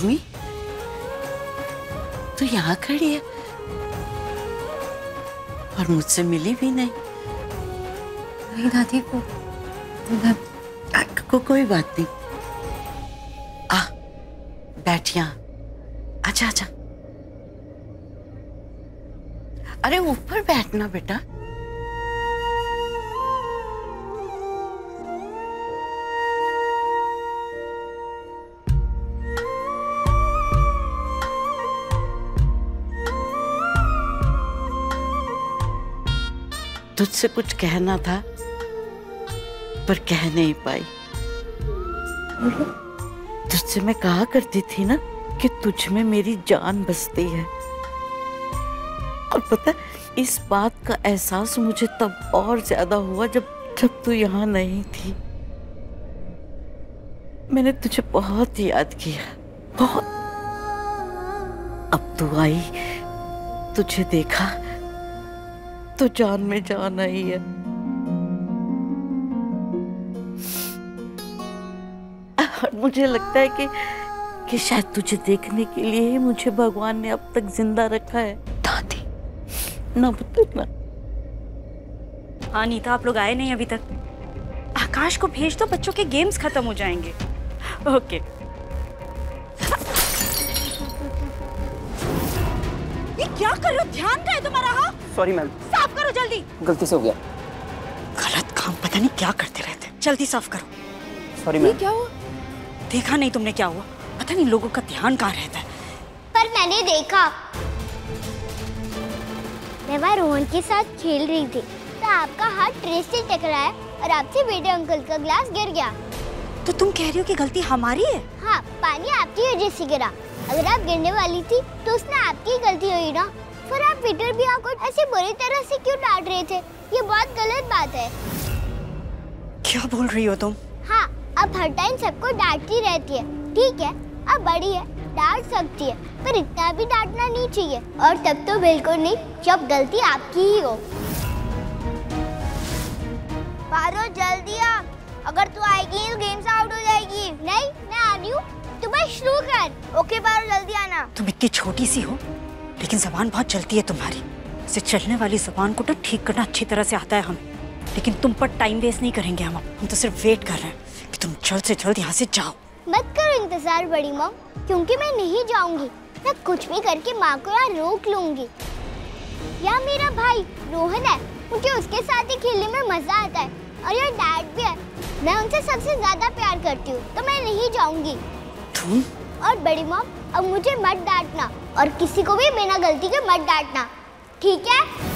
लक्ष्मी? तो यहाँ खड़ी है। और मुझसे मिली भी नहीं। दादी को को कोई बात नहीं। आ बैठ अच्छा अच्छा। अरे ऊपर बैठना बेटा। तुझसे कुछ कहना था, पर कह नहीं पाई। तुझसे मैं कहा करती थी ना कि तुझ में मेरी जान बसती है। और पता, इस बात का एहसास मुझे तब और ज़्यादा हुआ जब जब तू यहाँ नहीं थी। मैंने तुझे बहुत याद किया, बहुत। अब तू आई, तुझे देखा तो जान में जान आई है। और मुझे लगता है कि कि शायद तुझे देखने के लिए ही मुझे भगवान ने अब तक ज़िंदा रखा है। दादी ना पुत्र ना हाँ नीता आप लोग आए नहीं अभी तक। आकाश को भेज दो बच्चों के गेम्स खत्म हो जाएँगे। ओके। ये क्या कर रहे हो? ध्यान का है तुम्हारा हाँ सॉरी मैम जल्दी। गलती से हो गया। गलत काम पता नहीं क्या करते रहते जल्दी साफ़ करो। सॉरी मैम क्या हुआ? देखा नहीं तुमने क्या हुआ? पता नहीं लोगों का ध्यान कहाँ रहता है। पर मैंने देखा। मैं वहाँ रोहन के साथ खेल रही थी तो आपका हाथ ट्रेस से टकराया और आपसे बेटे अंकल का ग्लास गिर गया। तो तुम कह रही हो कि गलती हमारी है? हाँ पानी आपकी वजह से गिरा। अगर आप गिरने वाली थी तो उसने आपकी गलती हुई ना। फिर आप पीटर भी आपको ऐसे बुरी तरह से क्यों डांट रहे थे? ये बहुत गलत बात है। क्या बोल रही हो तुम? हाँ अब हर टाइम सबको डांटती रहती है। ठीक है अब बड़ी है डांट सकती है पर इतना भी डांटना नहीं चाहिए। और तब तो बिल्कुल नहीं जब गलती आपकी ही हो। पारो जल्दी आ अगर तू आएगी तो गेम से आउट हो जाएगी। नहीं मैं आ रही हूँ। तू बस शुरू कर। ओके पारो जल्दी आना। तुम इतनी छोटी सी हो। लेकिन जबान बहुत चलती है तुम्हारी। इसे चलने वाली जबान को तो ठीक करना अच्छी तरह से आता है हम। लेकिन तुम पर टाइम वेस्ट नहीं करेंगे हम। हम तो सिर्फ़ वेट कर रहे हैं कि तुम जल्द से जल्द यहाँ से जाओ। मत करो इंतज़ार बड़ी मॉम क्योंकि मैं नहीं जाऊँगी। मैं कुछ भी करके माँ को यहाँ रोक लूँगी। या मेरा भाई रोहन है मुझे उसके साथ ही खेलने में मज़ा आता है और यार डैड भी है मैं उनसे सबसे ज़्यादा प्यार करती हूँ तो मैं नहीं जाऊँगी। तुम और बड़ी मॉम अब मुझे मत डांटना और किसी को भी बिना गलती के मत डांटना। ठीक है?